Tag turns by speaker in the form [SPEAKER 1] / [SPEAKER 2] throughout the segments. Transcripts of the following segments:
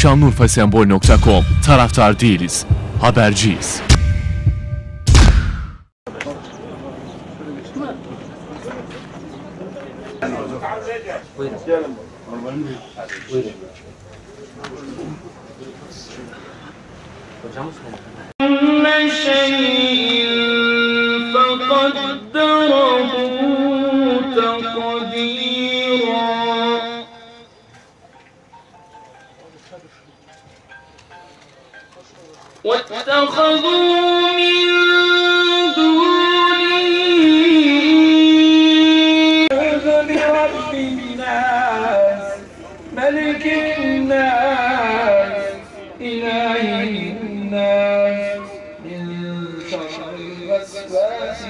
[SPEAKER 1] şanlıurfasembol.com Taraftar değiliz, haberciyiz.
[SPEAKER 2] Buyurun. Buyurun. Hocamız mı? واتخذوا من دونه برب الناس ملك الناس إله الناس. من شر الوسواس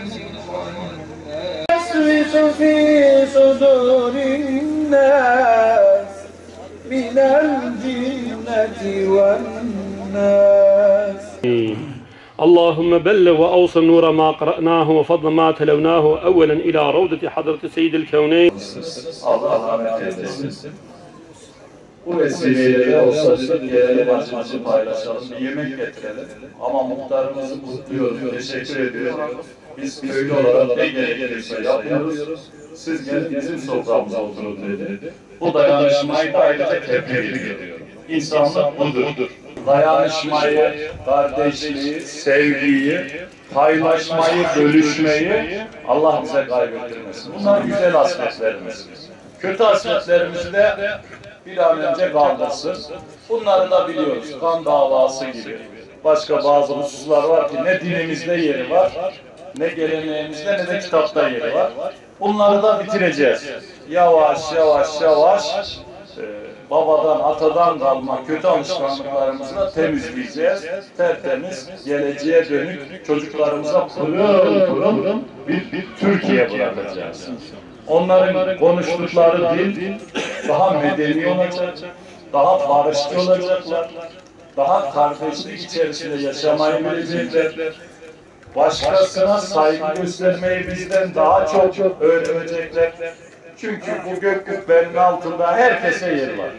[SPEAKER 2] يوسوس في صدور الناس من والناس
[SPEAKER 3] اللهم بلغ وأوصل نور ما قرأناه وفضل ما تلوناه أولا إلى روضة حضرة سيد الكونين
[SPEAKER 4] Allah rahmet eylesin. Bu vesileyle de olsa dedik gelelim acımızı paylaşalım, bir yemek getirelim. Ama muhtarımızı kutluyoruz, teşekkür ediyoruz. Biz köylü olarak ne gerekirse yapıyoruz. Siz gelin bizim soframıza oturun dedi. Bu dayanışmayı da ayrıca tebrik ediyorum. İnsanlık budur. Dayanışmayı, kardeşliği, sevgiyi, paylaşmayı, bölüşmeyi Allah bize kaybettirmesin. Bunlar güzel hasletlerimiz. Kötü hasletlerimizi de bir an önce kaldırsın. Bunları da biliyoruz. Kan davası gibi. Başka bazı hususlar var ki ne dinimizde yeri var, ne geleneğimizde ne de kitapta yeri var. Bunları da bitireceğiz. Yavaş yavaş yavaş babadan atadan kalma kötü alışkanlıklarımızı da temizleyeceğiz. Tertemiz geleceğe dönük çocuklarımıza pırıl pırıl bir, bir Türkiye bırakacağız. Onların konuştukları dil daha medeni olacak, daha barışçı olacaklar, daha kardeşlik içerisinde yaşamayı bilecekler. Başkasına saygı göstermeyi bizden daha çok öğrenecekler. Çünkü bu gök kubbenin altında herkese yer var.